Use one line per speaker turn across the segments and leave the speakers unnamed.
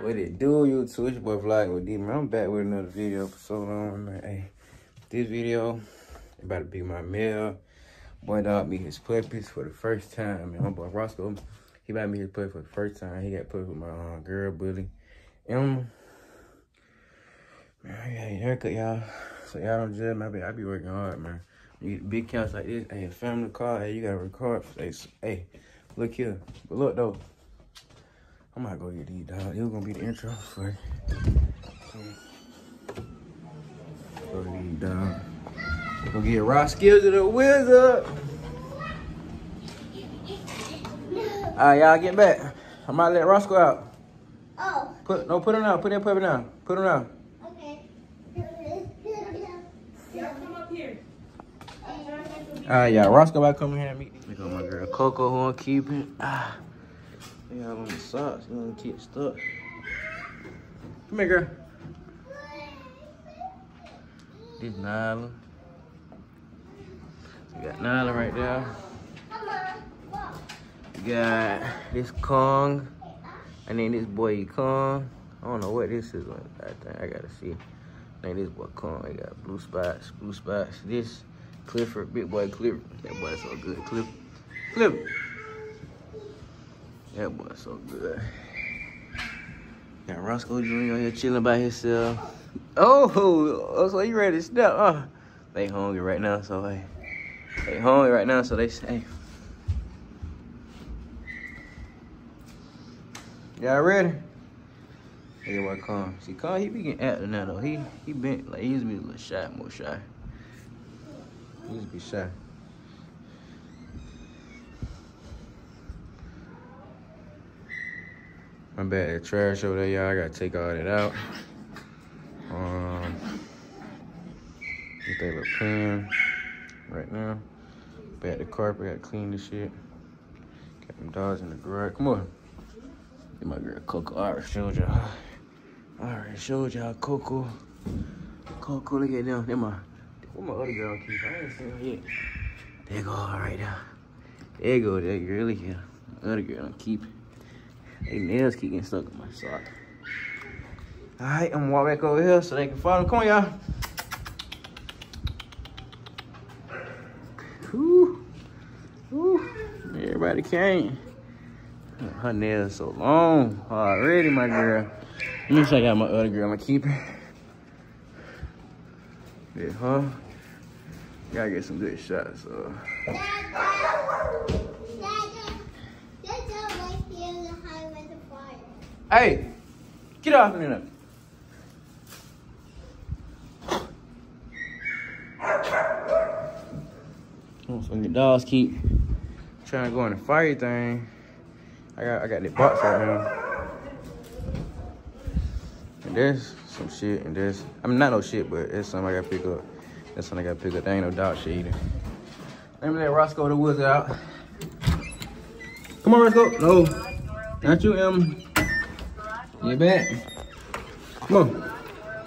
What it do, you Twitch boy vlog with D man. I'm back with another video for so long, man. Hey, this video about to be my male. Boy dog me his puppies for the first time, man. My boy Roscoe, he bought me his puppy for the first time. He got put with my uh, girl Bully. Emma. Man, I got a haircut, y'all. So y'all don't judge be, I be working hard, man. You get big counts like this, hey, family car, hey, you gotta record. Hey, hey, look here. But look though. I'm gonna go get these dog. It was gonna be the intro for Go get these dog. Go get Rock Skills of the Wizard. Alright, y'all get back. I might let Roscoe out.
Oh,
Put no, put him down. Put that puppy down. Put him down.
okay.
Y'all come up here.
Alright, y'all. Roscoe about to come here and meet. Look at my girl Coco who I'm keeping. Ah. They all on the socks. You know, get stuck. Come here, girl. This Nyla. We got Nyla right there. We got this Kong. And then this boy Kong. I don't know what this is. I think I gotta see. I think this boy Kong. He got blue spots, blue spots. This Clifford, big boy Clifford. That boy so good. Cliff, Cliff. That boy so good. Got Roscoe Jr. here chilling by himself. Oh, oh, so you ready to step? Huh? They hungry right now, so hey, they hungry right now, so they say. Y'all ready? Hey, what come? See, Con, he be getting acting now though. He he been like he used to be a little shy, more shy. He used to be shy. My bad, the trash over there, y'all. I gotta take all that out. Um, get that little pan right now. Back the carpet, gotta clean this shit. Got them dogs in the garage. Come on. Get my girl Coco. Already showed y'all. Already showed y'all Coco. Coco, look at them. They my, where my other girl keep? I ain't seen her yet. There go, all right now. There go, that girl. Here. Other girl, I'm keeping. They nails keep getting stuck in my sock. All right, I'm gonna walk back over here so they can follow. Come on, y'all. Everybody came. Her nails so long already, my girl. Let me check out my other girl, my keeper. Yeah, huh? Gotta get some good shots. So. Hey, get off me now. Oh, so the dogs keep trying to go in the fire thing. I got I got the box right now. And there's some shit and there's I mean not no shit, but it's something I gotta pick up. That's something I gotta pick up. There ain't no dog shit either. Let me let Roscoe the woods out. Come on, Roscoe. No. Not you, Em. Get bet. Come on.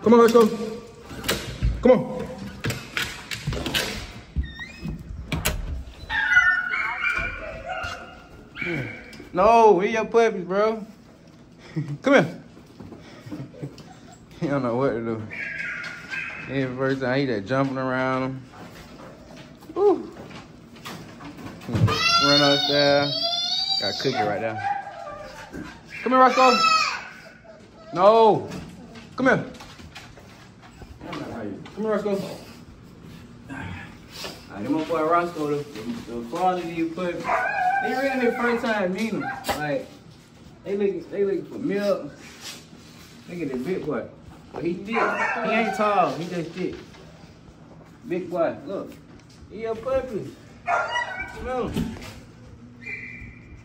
Come on, Roscoe. Come on. No, we your puppies, bro. Come here. he don't know what to do. Every first time he just jumping around him. Woo. Run upstairs. Got a cookie right there. Come here, Roscoe. No. Come here. Come here, Roscoe. Alright, my boy Roscoe, the, the quality you put. They really their first time meeting him. Like, they looking, they looking for milk. Look at the big boy. But he thick. He ain't tall. He just thick. Big boy. Look. He a puppy. Smell him.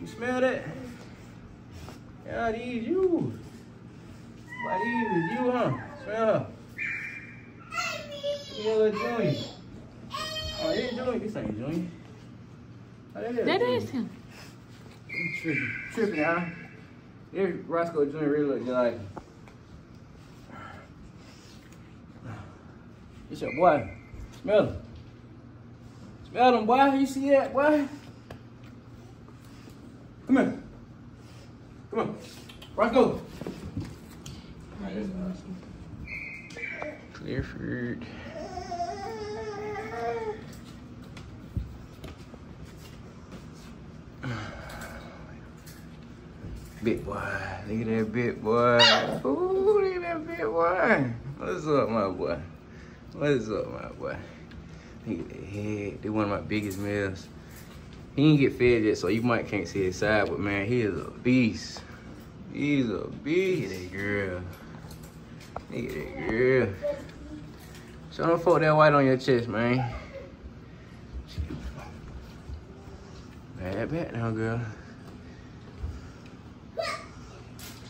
You smell that? Yeah, these you. Why these is you, huh? Smell her. Yeah, little Junior. Oh, yeah, Junior. This ain't Junior. Oh, that is
That him.
I'm tripping. Tripping, huh? There's Roscoe Jr. really look just like. It's your boy. Smell him. Smell him, boy. You see that, boy? Come here. Come on. Roscoe. Clifford. Big boy. Look at that big boy. Ooh, look at that big boy. What's up, my boy? What's up, my boy? Look at that head. They one of my biggest males. He didn't get fed yet, so you might can't see his side, but man, he is a beast. He's a beast. Look at that girl. Look at that girl. So don't fuck that white on your chest, man. Bad back now, girl.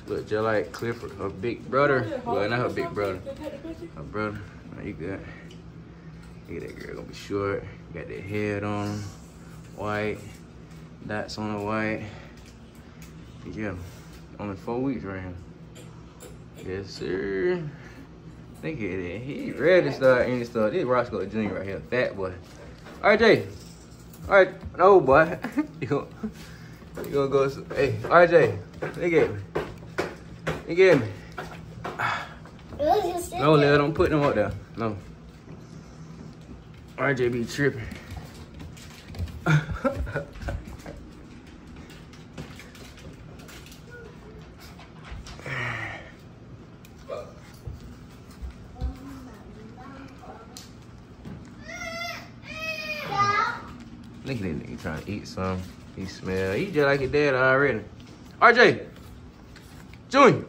Look just like Clifford, her big brother. Well, not her big brother. Her brother. Now you good. Look at that girl, gonna be short. Got that head on, white. Dots on the white. Yeah, only four weeks right here. Yes, sir. Look at that. He ready to start any stuff. This Roscoe Jr. right here, fat boy. All right, Jay. All right, no boy. you gonna, you gonna go? Hey, RJ, look at me. Look at me. No, Lil, don't put them up there. No. RJ be tripping. Look at that nigga trying to eat some. He smell. He just like his dad already. RJ. Junior.